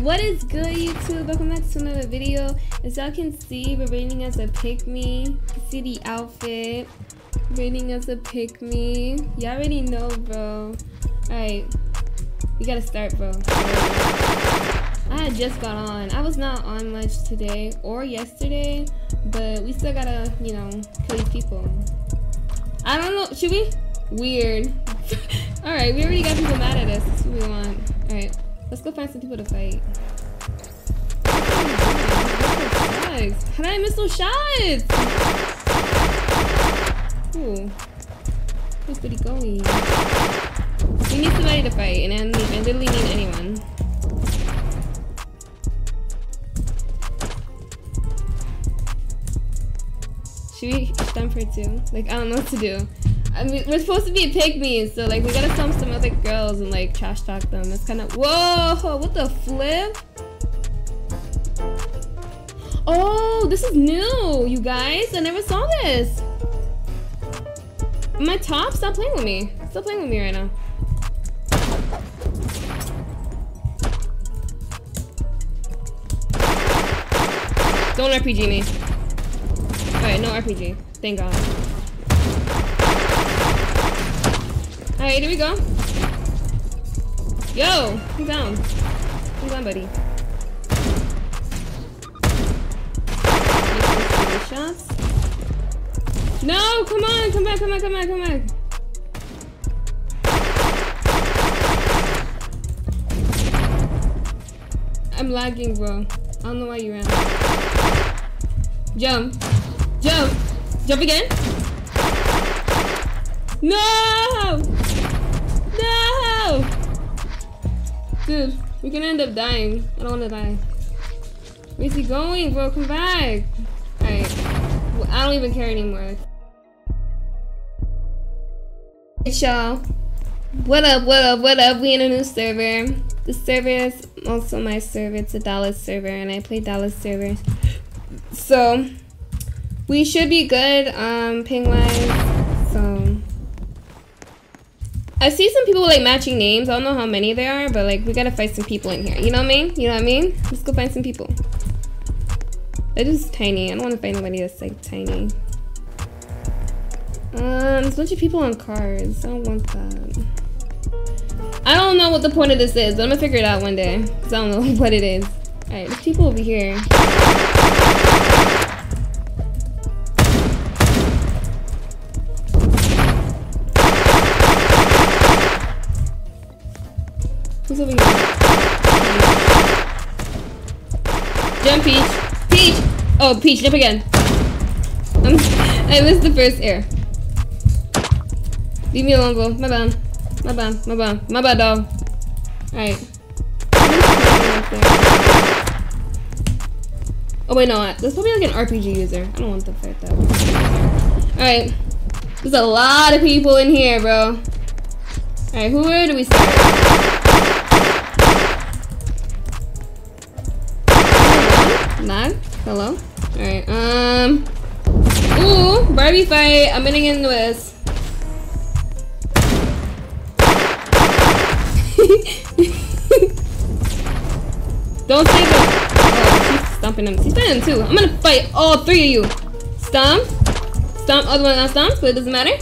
What is good, YouTube? Welcome back to another video. As y'all can see, we're raiding as a pick me. See the outfit. Raiding as a pick me. Y'all already know, bro. Alright. We gotta start, bro. I had just got on. I was not on much today or yesterday, but we still gotta, you know, kill these people. I don't know. Should we? Weird. Alright, we already got people mad at us. That's what we want. Alright. Let's go find some people to fight. Oh How did I miss those shots? Ooh. Where's Buddy going? We need somebody to fight, and I, need, I literally need anyone. Should we stump her too? Like, I don't know what to do. I mean, we're supposed to be me, so like we gotta stump some other girls and like trash talk them. It's kind of whoa, what the flip? Oh, this is new, you guys. I never saw this. My top, stop playing with me. Stop playing with me right now. Don't RPG me. Alright, no RPG. Thank God. Alright, here we go. Yo! Come down. Come down, buddy. Shots. No! Come on! Come back, come back, come back, come back! I'm lagging, bro. I don't know why you ran. Jump. Jump. Jump again. No! No! Dude, we're gonna end up dying. I don't wanna die. Where's he going, bro? Come back. Alright. Well, I don't even care anymore. Hey, y'all. What up, what up, what up? We in a new server. The server is also my server. It's a Dallas server, and I play Dallas servers. So, we should be good, um, ping-wise. I see some people like matching names. I don't know how many there are, but like we gotta find some people in here. You know what I mean? You know what I mean? Let's go find some people. That is tiny. I don't want to find anybody that's like tiny. Um, there's a bunch of people on cars. I don't want that. I don't know what the point of this is, but I'm gonna figure it out one day. Cause I don't know what it is. Alright, there's people over here. Oh, Peach, jump again. Um, I missed the first air. Leave me alone, bro. My bad. My bad. My bad. My bad, dog. Alright. Oh, wait, no. There's probably like an RPG user. I don't want to fight that. Alright. There's a lot of people in here, bro. Alright, who where do we start? Nag? Hello? Alright, um... Ooh, Barbie fight. I'm getting into this. Don't say that. Oh, she's stomping him. She's fighting him too. I'm gonna fight all three of you. Stomp. Stomp. Other one not stomp, so it doesn't matter.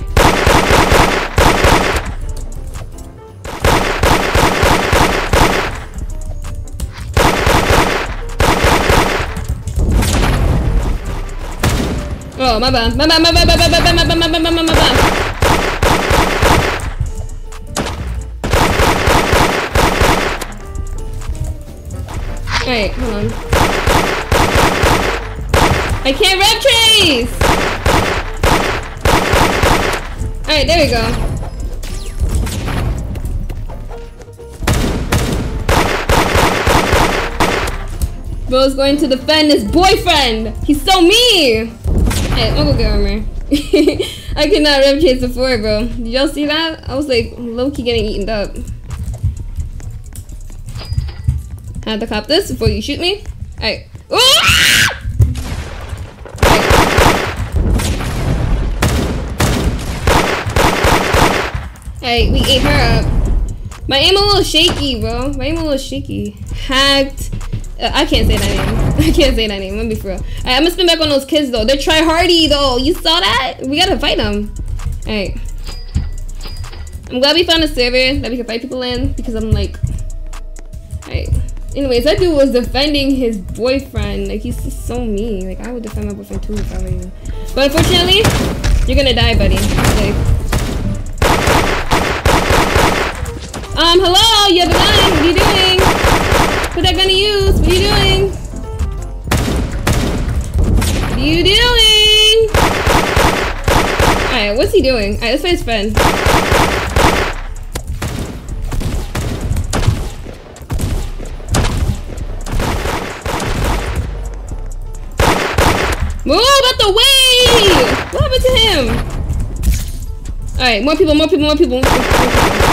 Oh, my bad. My bad, my bad, my bad, my bad, my bad, my bad, my bad, my bad. Alright, hold on. I can't rev trace! Alright, there we go. Bro's going to defend his boyfriend! He's so mean! Hey, I'm gonna go get armor. I could not rev trace before, bro. Did y'all see that? I was like low-key getting eaten up. I have to cop this before you shoot me. Alright. Ah! Alright, we ate her up. My aim a little shaky, bro. My aim a little shaky. Hacked. Uh, I can't say that name. I can't say that name. Let me for real. Alright, I'm gonna spin back on those kids though. They're try hardy though. You saw that? We gotta fight them. Alright. I'm glad we found a server that we can fight people in because I'm like. Alright. Anyways, that dude was defending his boyfriend. Like he's just so mean. Like I would defend my boyfriend too if I were you. But unfortunately, you're gonna die, buddy. Like. Um, hello, you have a gun. What are you doing? Put that gun to use. What are you doing? What are you doing? Alright, what's he doing? Alright, let's find his friend. Move out the way! What happened to him? Alright, more people, more people, more people. More people.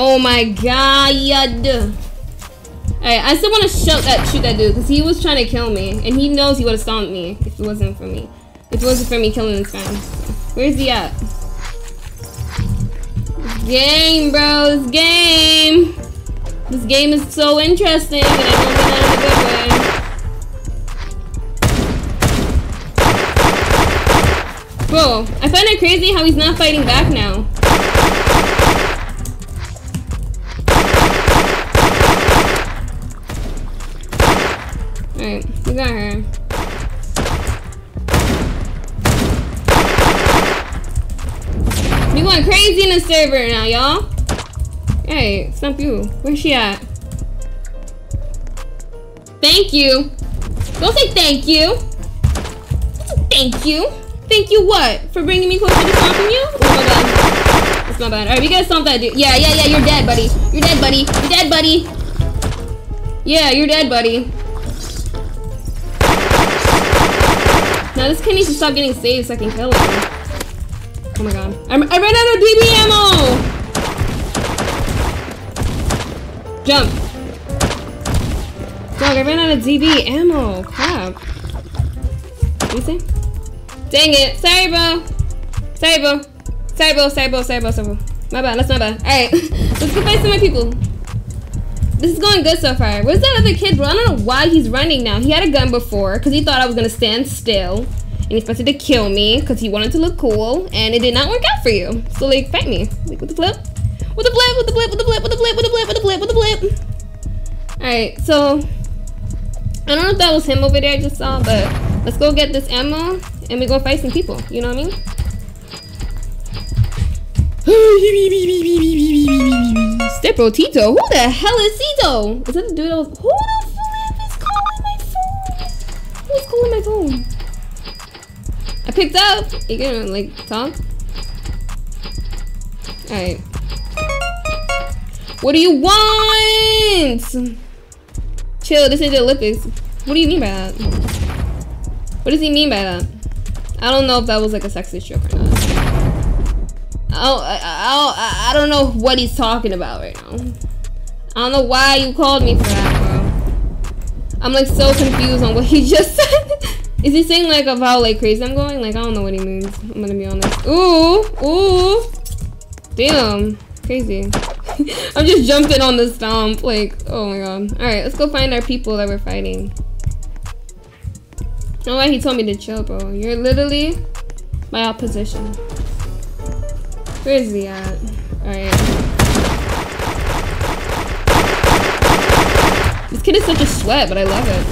Oh my god. Alright, I still want to shoot that shoot that dude because he was trying to kill me and he knows he would have stomped me if it wasn't for me. If it wasn't for me killing this guy. Where's he at? Game, bro. This game. This game is so interesting and I don't a good way. Bro, I find it crazy how he's not fighting back now. Alright, we got her. We going crazy in the server now, y'all. Hey, stump you. Where's she at? Thank you. Don't say thank you. Thank you. Thank you what? For bringing me closer to stomping you? Oh my god. That's not bad. Alright, we gotta stomp that dude. Yeah, yeah, yeah, you're dead, buddy. You're dead, buddy. You're dead, buddy. Yeah, you're dead, buddy. Now this kid needs to stop getting saved so I can kill him. Oh my god. I'm, I ran out of DB ammo! Jump. Dog, I ran out of DB ammo. Crap. What you say? Dang it. Sorry, bro. Sorry, bro. Sorry, bro. Sorry, bro. Sorry, bro. Sorry, bro. My bad. That's my bad. Alright. Let's go fight some more people. This is going good so far. Where's that other kid, bro? I don't know why he's running now. He had a gun before because he thought I was going to stand still. And he expected to kill me because he wanted to look cool. And it did not work out for you. So, like, fight me. Like, with the flip. With the flip, with the flip, with the flip, with the flip, with the flip, with the flip, with the flip. Alright, so... I don't know if that was him over there I just saw, but let's go get this ammo and we go fight some people. You know what I mean? Stepbro Tito? Who the hell is Tito? Is that the dude that was- Who the flip is calling my phone? Who's calling my phone? I picked up. You gonna like talk? Alright. What do you want? Chill, this is the Olympics. What do you mean by that? What does he mean by that? I don't know if that was like a sexist joke or not. I, I, I, don't know what he's talking about right now. I don't know why you called me for that, bro. I'm like so confused on what he just said. Is he saying like how like crazy I'm going? Like I don't know what he means. I'm gonna be honest. Ooh, ooh. Damn, crazy. I'm just jumping on the stomp. Like, oh my god. Alright, let's go find our people that we're fighting. I know why he told me to chill, bro. You're literally my opposition. Where is he at? Alright. This kid is such a sweat, but I love it.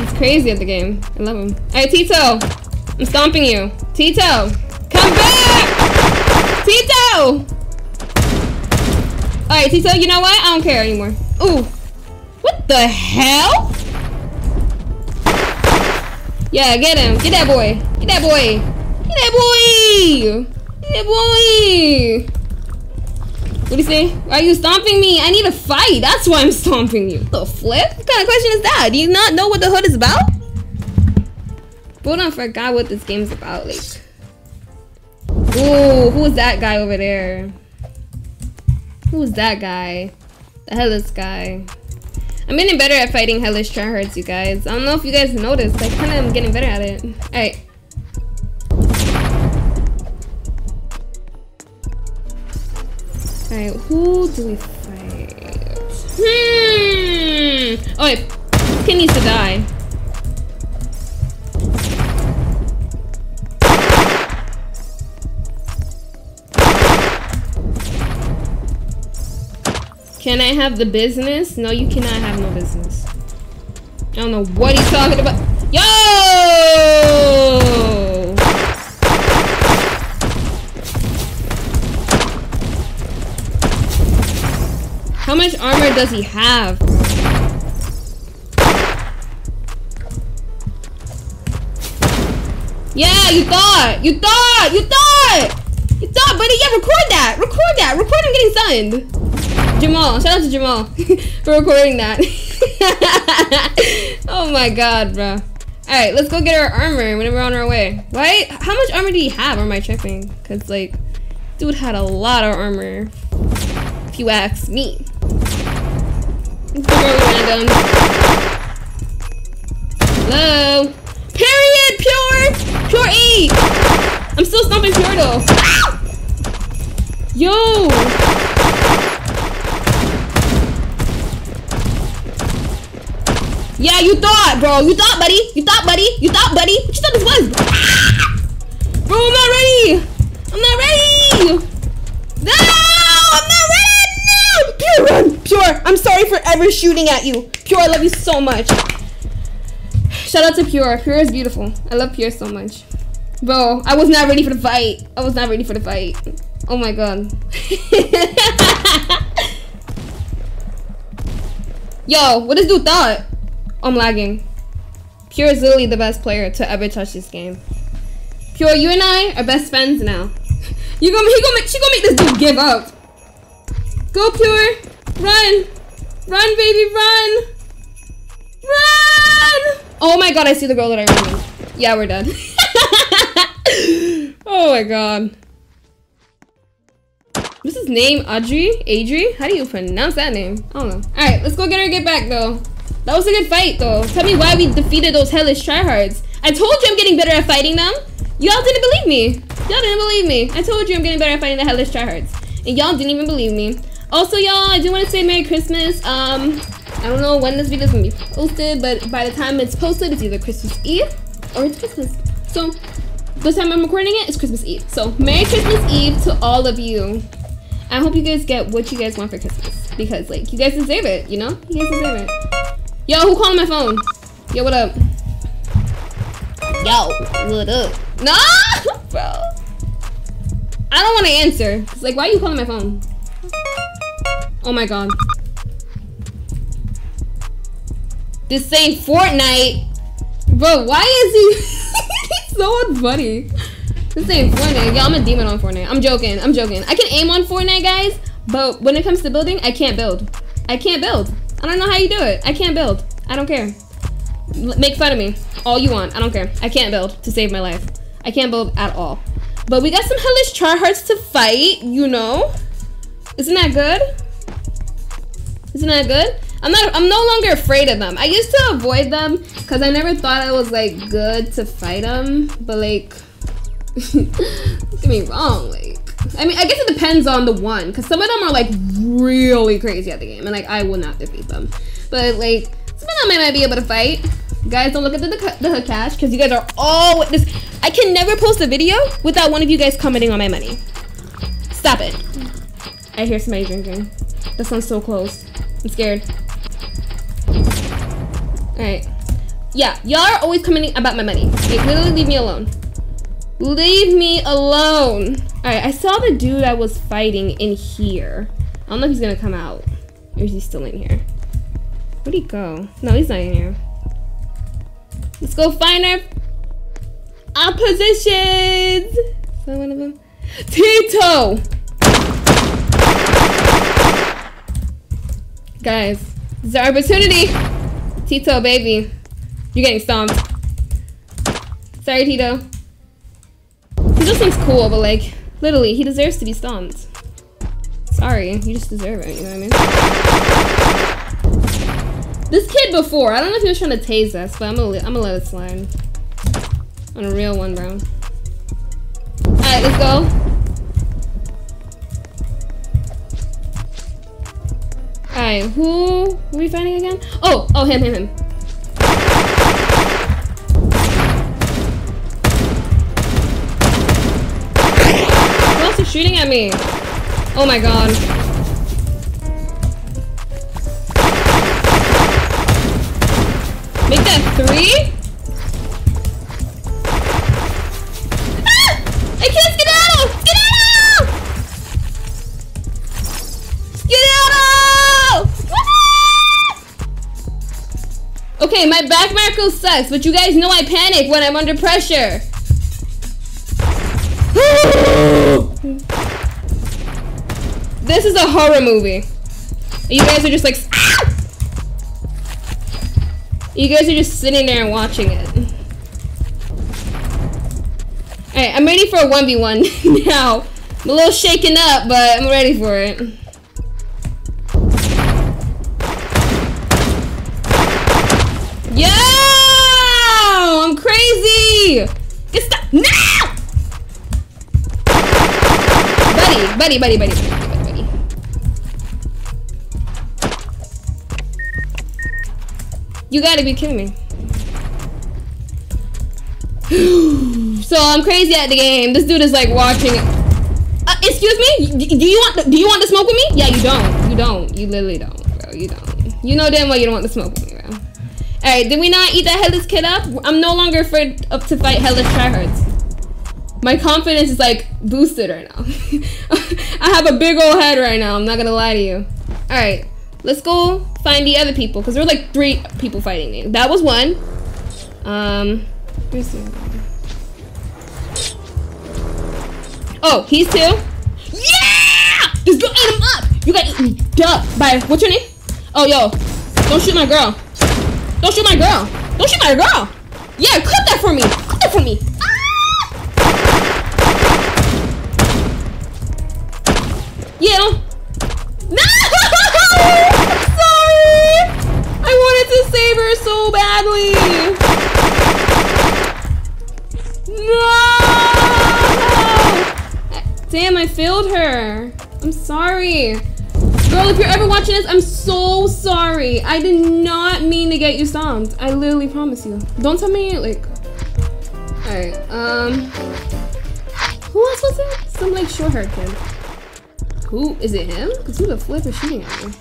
He's crazy at the game. I love him. Alright, Tito! I'm stomping you. Tito! Come back! Tito! Alright, Tito, you know what? I don't care anymore. Ooh. What the hell? Yeah, get him. Get that boy. Get that boy. Get that boy. Get that boy. What do you say? Why are you stomping me? I need a fight. That's why I'm stomping you. The flip? What kind of question is that? Do you not know what the hood is about? But I forgot what this game's about. Like, ooh, who is that guy over there? Who is that guy? The hell is this guy? I'm getting better at fighting headless tryhards, you guys. I don't know if you guys noticed. I kind of am getting better at it. Alright. Alright, who do we fight? Hmm! Oh, wait. Kid needs to die. Can I have the business? No, you cannot have no business. I don't know what he's talking about. Yo! How much armor does he have? Yeah, you thought! You thought! You thought! You thought, buddy! Yeah, record that! Record that! Record him getting stunned! Jamal, shout out to Jamal for recording that. oh my god, bro. Alright, let's go get our armor whenever we're on our way. Why? How much armor do you have? Or am I tripping? Because, like, dude had a lot of armor. If you ask me. Hello? Period! Pure! Pure E! I'm still stomping Pure though. Yo! Yeah, you thought, bro. You thought, buddy. You thought, buddy. You thought, buddy. What you thought this was? Bro, I'm not ready. I'm not ready. No, I'm not ready. No. Pure, run. Pure, I'm sorry for ever shooting at you. Pure, I love you so much. Shout out to Pure. Pure is beautiful. I love Pure so much. Bro, I was not ready for the fight. I was not ready for the fight. Oh my god. Yo, what does dude thought? I'm lagging. Pure is literally the best player to ever touch this game. Pure, you and I are best friends now. you gonna he gonna make she gonna make this dude give up. Go Pure, run, run baby, run, run. Oh my god, I see the girl that I ran. Yeah, we're done. oh my god. What's his name? Audrey? Adri? How do you pronounce that name? I don't know. Alright, let's go get her get back though. That was a good fight, though. Tell me why we defeated those headless tryhards. I told you I'm getting better at fighting them. Y'all didn't believe me. Y'all didn't believe me. I told you I'm getting better at fighting the headless tryhards. And y'all didn't even believe me. Also, y'all, I do want to say Merry Christmas. Um, I don't know when this video is going to be posted, but by the time it's posted, it's either Christmas Eve or it's Christmas. So, this time I'm recording it, it's Christmas Eve. So, Merry Christmas Eve to all of you. I hope you guys get what you guys want for Christmas. Because, like, you guys deserve it, you know? You guys deserve it. Yo, who calling my phone? Yo, what up? Yo, what up? Nah, bro. I don't want to answer. It's like, why are you calling my phone? Oh my god. This ain't Fortnite. Bro, why is he He's so unfunny? This ain't Fortnite. Yo, I'm a demon on Fortnite. I'm joking. I'm joking. I can aim on Fortnite, guys, but when it comes to building, I can't build. I can't build. I don't know how you do it. I can't build. I don't care. L make fun of me. All you want. I don't care. I can't build to save my life. I can't build at all. But we got some headless tryhards to fight, you know? Isn't that good? Isn't that good? I'm not I'm no longer afraid of them. I used to avoid them because I never thought it was like good to fight them. But like don't get me wrong, like I mean, I guess it depends on the one, because some of them are like really crazy at the game, and like I will not defeat them. But like some of them I might be able to fight. Guys, don't look at the the, the hood cash, because you guys are all this. I can never post a video without one of you guys commenting on my money. Stop it. I hear somebody drinking. This one's so close. I'm scared. Alright. Yeah, y'all are always commenting about my money. Like, literally leave me alone. Leave me alone. Alright, I saw the dude I was fighting in here. I don't know if he's gonna come out. Or is he still in here? Where'd he go? No, he's not in here. Let's go find our oppositions. Is that one of them? Tito! Guys, this is our opportunity. Tito, baby. You're getting stomped. Sorry, Tito. He just seems cool, but like, literally, he deserves to be stomped. Sorry, you just deserve it, you know what I mean? This kid before, I don't know if he was trying to tase us, but I'm gonna, I'm gonna let it slide. On a real one, bro. Alright, let's go. Alright, who are we fighting again? Oh, oh, him, him, him. Shooting at me? Oh my god. Make that three? Ah! I can't get out! Get out! Get out! Okay, my back marker sucks, but you guys know I panic when I'm under pressure. This is a horror movie. You guys are just like, ah! You guys are just sitting there and watching it. Alright, I'm ready for a 1v1 now. I'm a little shaken up, but I'm ready for it. Yo! I'm crazy! Get stuck now! Buddy, buddy, buddy, buddy. You gotta be kidding me. so I'm crazy at the game. This dude is like watching. Uh, excuse me? Do you want? Do you want to smoke with me? Yeah, you don't. You don't. You literally don't, bro. You don't. You know damn well you don't want to smoke with me, bro. All right, did we not eat that headless kid up? I'm no longer afraid of to fight headless tryhards. My confidence is like boosted right now. I have a big old head right now. I'm not gonna lie to you. All right, let's go find the other people because there were like three people fighting me. That was one. Um, where's the other one? Oh, he's two. Yeah! Just go eat him up. You got eaten up by what's your name? Oh, yo, don't shoot my girl. Don't shoot my girl. Don't shoot my girl. Yeah, clip that for me. Clip that for me. Yeah. don't- No! I'm sorry. I wanted to save her No! Damn, I failed her. I'm sorry. Girl, if you're ever watching this, I'm so sorry. I did not mean to get you stomped. I literally promise you. Don't tell me, like... Alright, um... Who else was it? Some, like, short-haired kid. Who? Is it him? Because who the flip is shooting at me?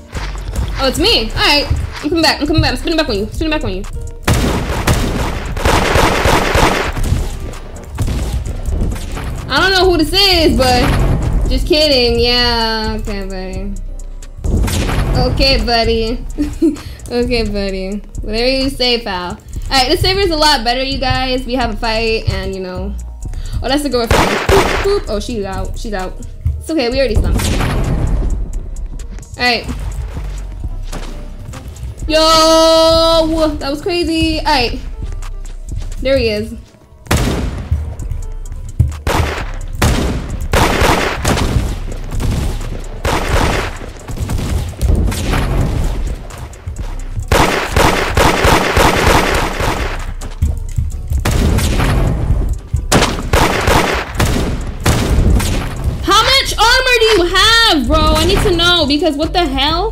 Oh, it's me! Alright. I'm coming back. I'm coming back. I'm spinning back on you. Spinning back on you. I don't know who this is, but... Just kidding. Yeah. Okay, buddy. Okay, buddy. okay, buddy. Whatever you say, pal. Alright, this server is a lot better, you guys. We have a fight, and, you know... Oh, that's the boop. Oh, she's out. She's out. It's okay, we already slumped. Alright. Yo! That was crazy. Alright. There he is. Because what the hell?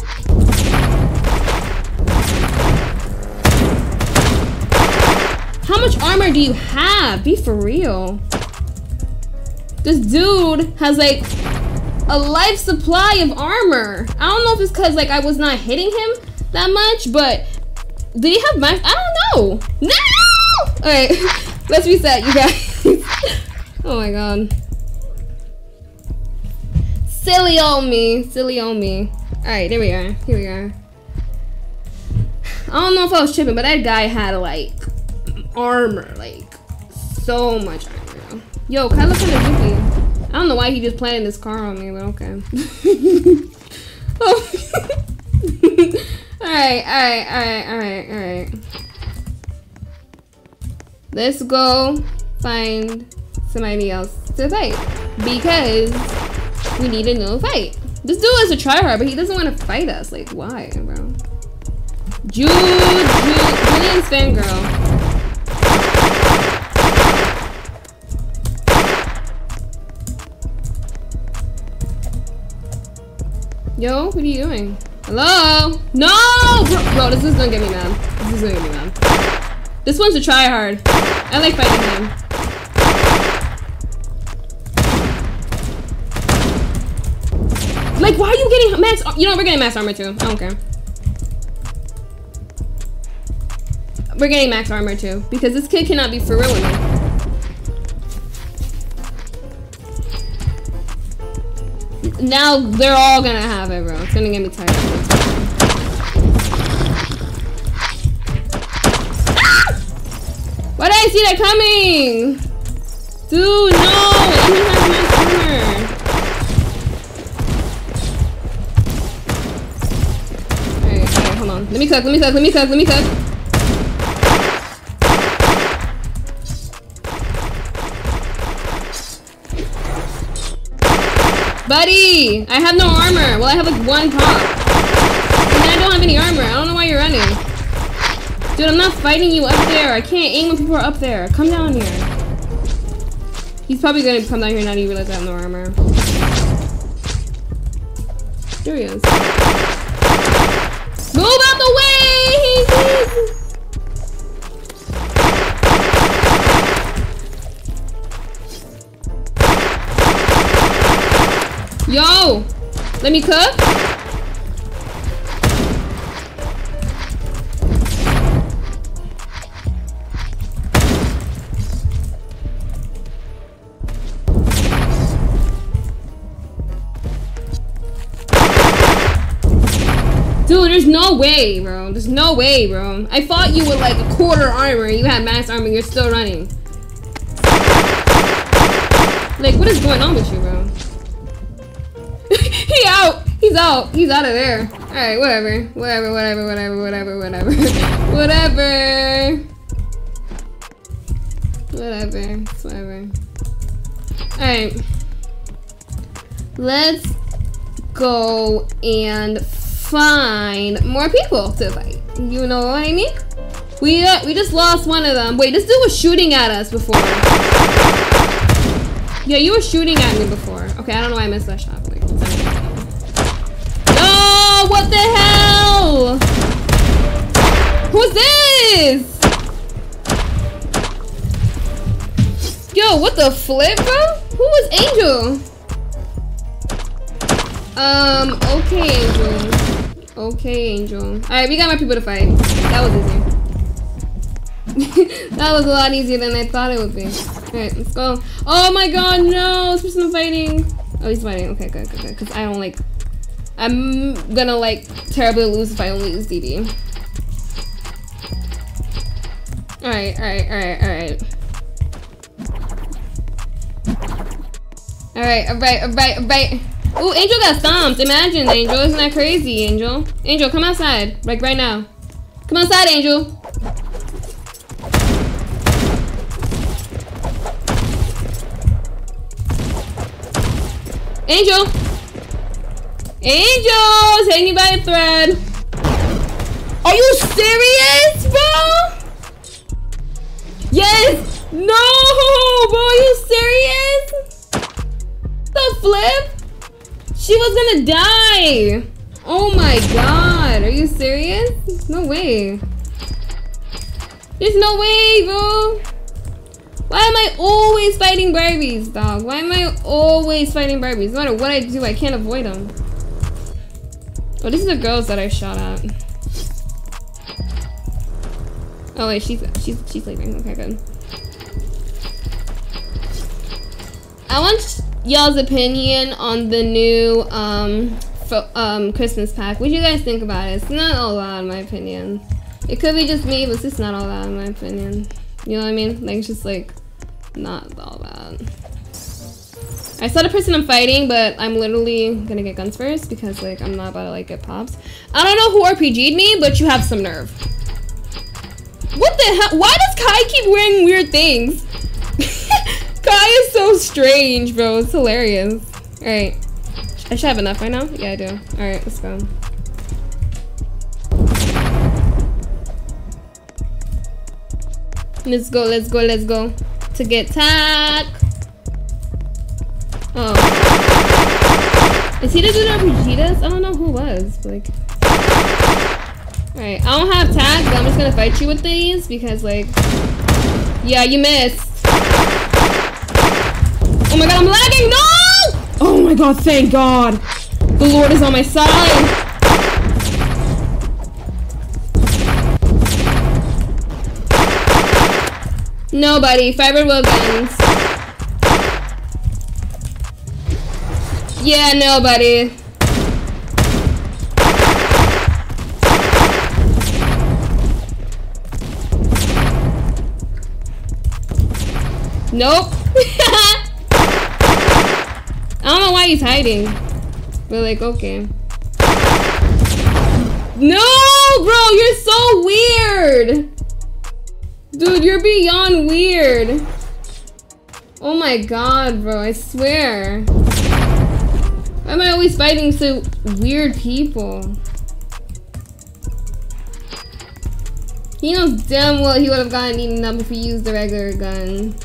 How much armor do you have? Be for real. This dude has like a life supply of armor. I don't know if it's because like I was not hitting him that much, but did he have max? I don't know. No! All right, let's reset, you guys. oh my god. Silly on me. Silly on me. Alright, there we are. Here we are. I don't know if I was tripping, but that guy had like armor. Like so much armor. Yo, Kyle kind of goofy. I don't know why he just planted this car on me, but okay. oh. alright, alright, alright, alright, alright. Let's go find somebody else to fight. Because we need a new fight. This dude is a tryhard, but he doesn't want to fight us. Like, why, bro? Jude, Jude, Julian's fangirl. Yo, what are you doing? Hello? No! Bro, this is gonna get me mad. This is gonna get me mad. This one's a try hard. I like fighting him. Like, why are you getting max? You know, we're getting max armor too. I don't care. We're getting max armor too. Because this kid cannot be for real with me. Now they're all gonna have it, bro. It's gonna get me tired. Ah! Why did I see that coming? Dude, no! me cook, let me cook, let me cook, let me cook. Buddy! I have no armor. Well, I have like one pop. And I don't have any armor. I don't know why you're running. Dude, I'm not fighting you up there. I can't aim when people are up there. Come down here. He's probably gonna come down here now that you realize I have no armor. There he is. Let me cook? Dude, there's no way, bro. There's no way, bro. I fought you with like a quarter armor you had max armor you're still running. Like, what is going on with you? He out. He's out. He's out of there. All right, whatever. Whatever, whatever, whatever, whatever, whatever. whatever. Whatever. Whatever. All right. Let's go and find more people to fight. You know what I mean? We uh, we just lost one of them. Wait, this dude was shooting at us before. Yeah, you were shooting at me before. Okay, I don't know why I missed that shot. Oh, what the hell? Who's this? Yo, what the flip, bro? Who was Angel? Um, okay, Angel. Okay, Angel. Alright, we got my people to fight. That was easy. that was a lot easier than I thought it would be. Alright, let's go. Oh my god, no! This person fighting. Oh, he's fighting. Okay, good, good, good. Because I don't like I'm gonna like terribly lose if I only use DB. Alright, alright, alright, alright. Alright, alright, alright, alright. Ooh, Angel got stomped. Imagine, Angel. Isn't that crazy, Angel? Angel, come outside. Like right now. Come outside, Angel. Angel! Angels, hanging by a thread. Are you serious, bro? Yes. No, bro. Are you serious? The flip? She was gonna die. Oh my god. Are you serious? No way. There's no way, bro. Why am I always fighting Barbies, dog? Why am I always fighting Barbies? No matter what I do, I can't avoid them. Oh, these are the girls that I shot at. Oh wait, she's she's she's sleeping. Okay, good. I want y'all's opinion on the new um um Christmas pack. What do you guys think about it? It's not all that in my opinion. It could be just me, but it's just not all that in my opinion. You know what I mean? Like it's just like not all that. I saw the person I'm fighting, but I'm literally gonna get guns first because like I'm not about to like get pops. I don't know who RPG'd me, but you have some nerve. What the hell? Why does Kai keep wearing weird things? Kai is so strange, bro. It's hilarious. Alright. I should have enough right now? Yeah, I do. Alright, let's go. Let's go, let's go, let's go. To get tack. Oh. Is he the dude that Vegeta's? I don't know who was. Like. Alright, I don't have tag, but I'm just gonna fight you with these because like. Yeah, you missed. Oh my god, I'm lagging! No! Oh my god, thank god. The Lord is on my side. Nobody. Fiber will guns. Yeah, nobody. Nope. I don't know why he's hiding. But like, okay. No, bro, you're so weird. Dude, you're beyond weird. Oh my god, bro, I swear. Why am I always fighting so weird people? He knows damn well he would have gotten eaten up if he used the regular gun.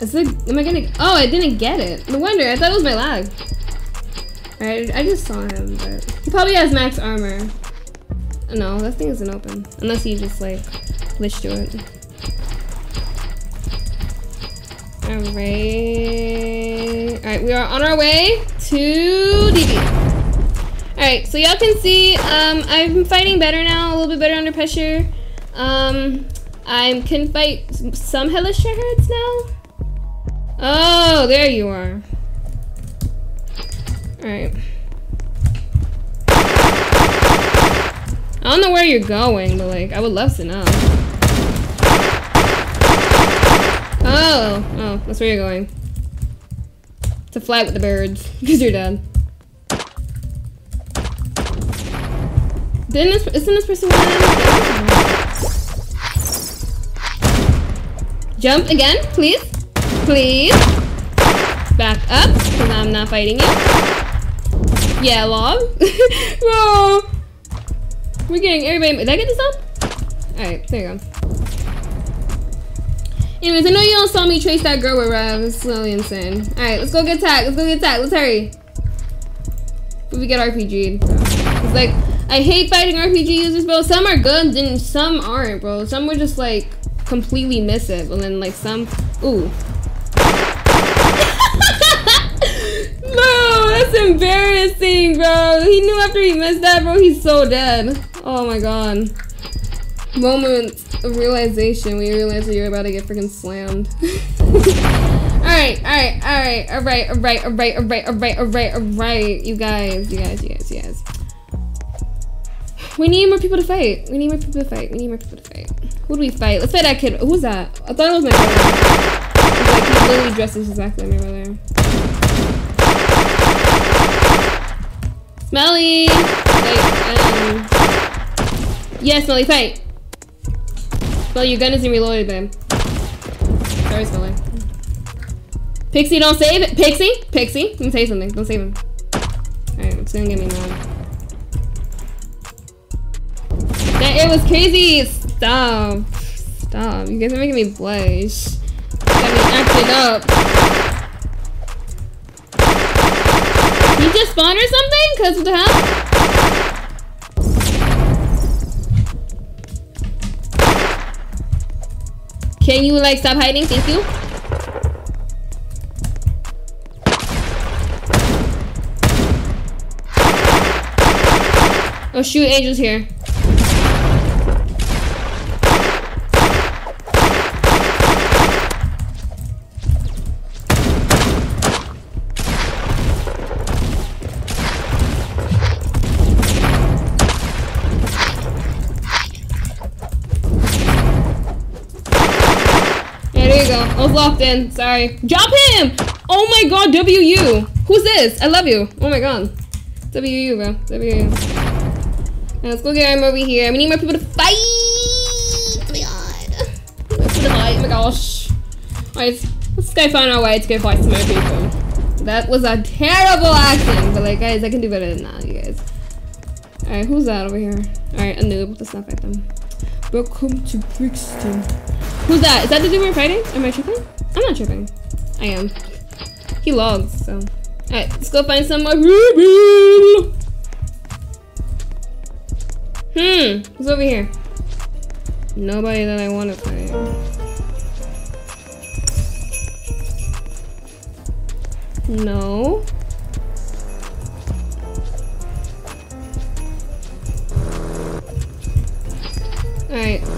Is it, am I gonna, oh, I didn't get it. No wonder, I thought it was my lag. Alright, I just saw him, but he probably has max armor. No, that thing isn't open. Unless he just like glitched to it. Alright. Alright, we are on our way to DB. Alright, so y'all can see um, I'm fighting better now, a little bit better under pressure. Um, I can fight some hellish heads now. Oh, there you are. Alright. I don't know where you're going, but like, I would love to know. Oh, oh, that's where you're going. To fly with the birds, because you're dead. Didn't this, isn't this person Jump again, please. Please. Back up, because I'm not fighting you. Yeah, log. Bro. We're getting everybody. Did I get this up? Alright, there you go. Anyways, I know you all saw me trace that girl with Rev. It's slowly insane. Alright, let's go get tag. Let's go get tag. Let's hurry. But we get RPG'd. It's like, I hate fighting RPG users, bro. Some are good, and some aren't, bro. Some would just, like, completely miss it. But then, like, some... Ooh. bro, that's embarrassing, bro. He knew after he missed that, bro, he's so dead. Oh, my God. Moment of realization when you realize that you're about to get freaking slammed. alright, alright, alright, alright, alright, alright, alright, alright, alright, alright. You guys, you guys, you guys, you guys. We need more people to fight. We need more people to fight. We need more people to fight. Who do we fight? Let's fight that kid. Who's that? I thought it was my brother. Like he literally dresses exactly like my brother. Smelly! Like, um... Yeah, Smelly, fight! Well, your gun isn't reloaded, babe. Sorry, Smelly. Pixie, don't save it. Pixie? Pixie? Let me say something. Don't save him. Alright, it's gonna get me mad. That it was crazy. Stop. Stop. You guys are making me blush. You got me acting up. You just spawned or something? Cause what the hell? Can you like stop hiding? Thank you. Oh shoot, Angel's here. Locked in. Sorry. Drop him! Oh my god, WU. Who's this? I love you. Oh my god. WU, bro. WU. Let's go get him over here. We need more people to fight. Oh my god. Let's fight. Oh my gosh. Alright, let's go find our way to go fight some more people. That was a terrible acting, but like, guys, I can do better than that, you guys. Alright, who's that over here? Alright, a noob. Let's not fight them. Welcome to Brixton. Who's that? Is that the dude we're fighting? Am I tripping? I'm not tripping. I am. He logs, so. Alright, let's go find some more. Hmm, who's over here? Nobody that I want to fight. No. Alright.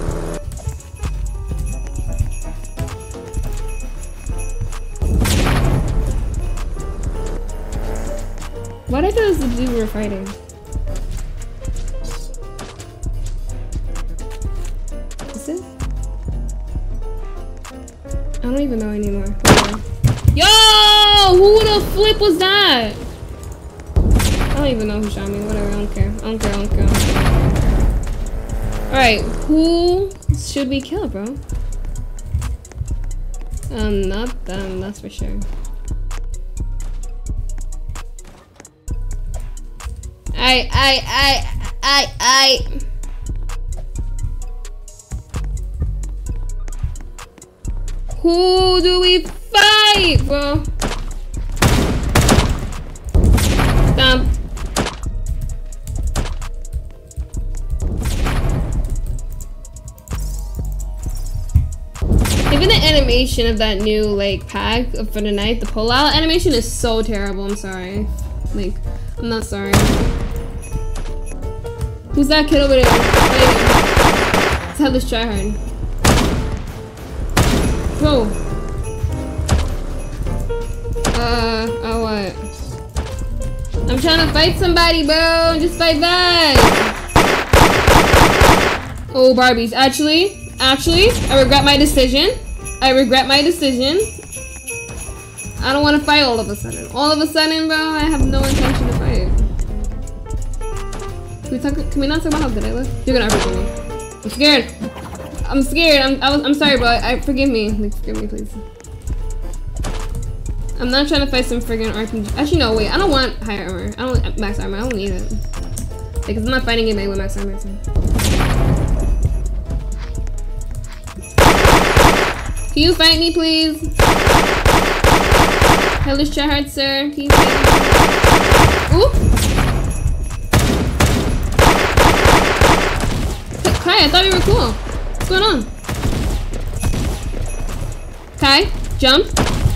We were fighting? Is it? I don't even know anymore. Yo! Who the flip was that? I don't even know who shot me. Whatever, I don't care. I don't care, I don't care. Care. Alright, who should we kill, bro? Um, not them, that's for sure. I, I, I, I, I. Who do we fight, bro? Stop. Even the animation of that new like pack for the night, the pullout animation is so terrible. I'm sorry. Like, I'm not sorry. Who's that kid over there? Let's have this tryhard. Whoa. Uh, oh what? I'm trying to fight somebody, bro. Just fight back. Oh, Barbies. Actually, actually, I regret my decision. I regret my decision. I don't want to fight all of a sudden. All of a sudden, bro, I have no intention fight. Can we, talk, can we not talk about how good I look? You're gonna me. I'm scared. I'm scared. I'm, I was, I'm sorry, bro. I, forgive me. Like, forgive me, please. I'm not trying to fight some friggin' RPG. Actually, no, wait. I don't want higher armor. I don't want max armor. I don't need it. Because I'm not fighting anybody with max armor. So. Can you fight me, please? Hellish tryhard, sir. Can you fight me? Ooh! Kai, I thought we were cool. What's going on? Kai, jump.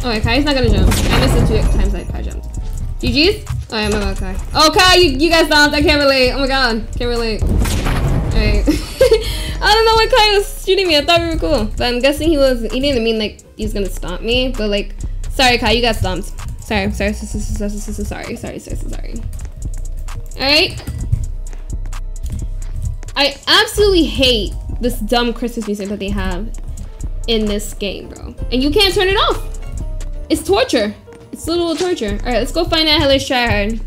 Oh, okay, Kai's not gonna jump. I missed it two times I Kai jumped. GG's? Oh, my bad, Kai. Oh, Kai, you, you guys stopped. I can't relate. Oh my god. Can't relate. Alright. I don't know why Kai was shooting me. I thought we were cool. But I'm guessing he was, he didn't mean like he's gonna stop me. But like, sorry Kai, you got stomped. Sorry, sorry, sorry, sorry, sorry, sorry, sorry, sorry. Alright. I absolutely hate this dumb Christmas music that they have in this game, bro. And you can't turn it off. It's torture. It's literal torture. Alright, let's go find that hellish tryhard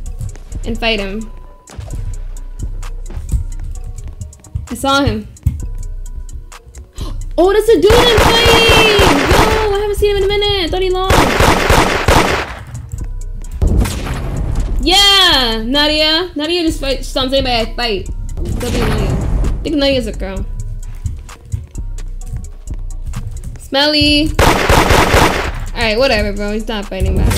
and fight him. I saw him. Oh, that's a dude I'm fighting! Yo, I haven't seen him in a minute. I thought he lost. Yeah, Nadia. Nadia just fight. Stomps anybody I fight. Nadia. Think Nadia's a girl. Smelly. Alright, whatever, bro. He's not fighting back.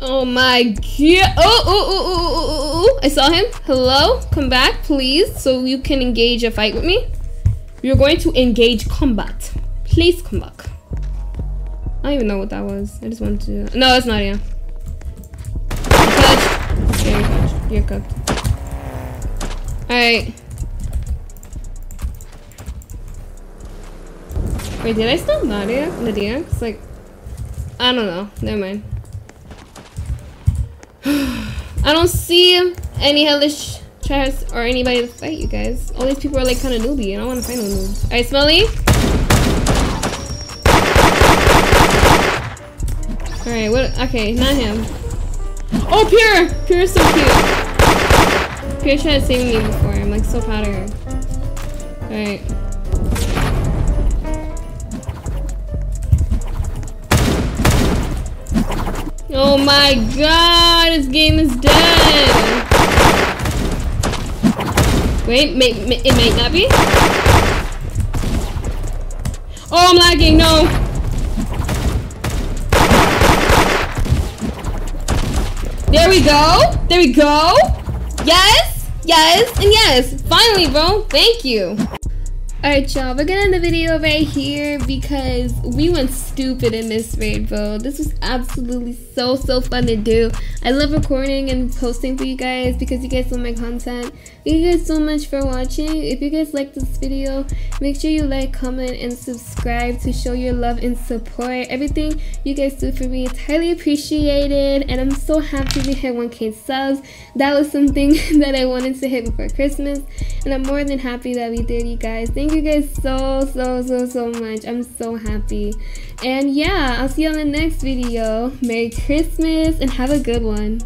Oh my god. Oh, oh, oh, oh, oh, oh, I saw him. Hello? Come back, please, so you can engage a fight with me. You're going to engage combat. Please come back. I don't even know what that was. I just wanted to... No, it's not. Yeah, you're cooked. Alright. Wait, did I stop Nadia? Nadia? It's like... I don't know. Never mind. I don't see any hellish chairs or anybody to fight you guys. All these people are like kind of newbie. And I want to fight no noobs. Alright, Smelly. Alright, what? Okay, not him. Oh, Pure! Pure is so cute. Pure tried to save me before. I'm like so proud of her. Alright. Oh my god, this game is dead. Wait, may, may, it might not be. Oh, I'm lagging, no. There we go. There we go. Yes, yes, and yes. Finally, bro. Thank you. Alright y'all, we're gonna end the video right here because we went stupid in this raid, bro. This was absolutely so, so fun to do. I love recording and posting for you guys because you guys love my content. Thank you guys so much for watching. If you guys like this video, make sure you like, comment, and subscribe to show your love and support. Everything you guys do for me is highly appreciated and I'm so happy we hit 1k subs. That was something that I wanted to hit before Christmas and I'm more than happy that we did, you guys. Thank you guys so, so, so, so much. I'm so happy. And yeah, I'll see you on the next video. Merry Christmas and have a good one.